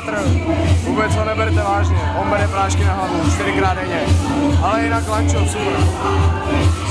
bratr, vůbec ho neberte vážně, on bere prášky na hlavu, čtyřikrát denně. Ale jinak Lančo, super.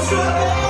i'm Israel.